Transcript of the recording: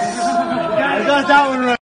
Hãy subscribe cho